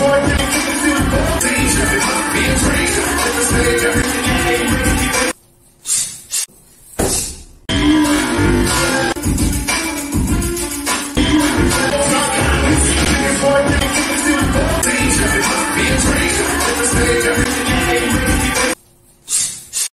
for